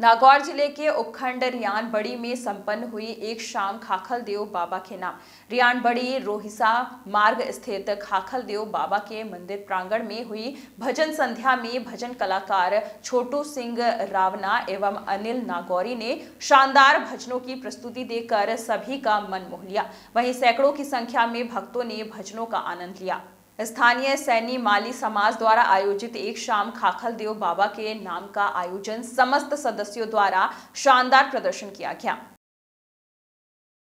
नागौर ज़िले के उपखंड रियान बड़ी में संपन्न हुई एक शाम खाखल देव बाबा के नाम। रियान बड़ी रोहिसा मार्ग स्थित खाखल देव बाबा के मंदिर प्रांगण में हुई भजन संध्या में भजन कलाकार छोटू सिंह रावना एवं अनिल नागौरी ने शानदार भजनों की प्रस्तुति देकर सभी का मन मोह लिया। वहीं सैकड़ों की संख्या में भक्तों ने भजनों का आनंद लिया। स्थानीय सैनी माली समाज द्वारा आयोजित एक शाम खाखल देव बाबा के नाम का आयोजन समस्त सदस्यों द्वारा शानदार प्रदर्शन किया गया।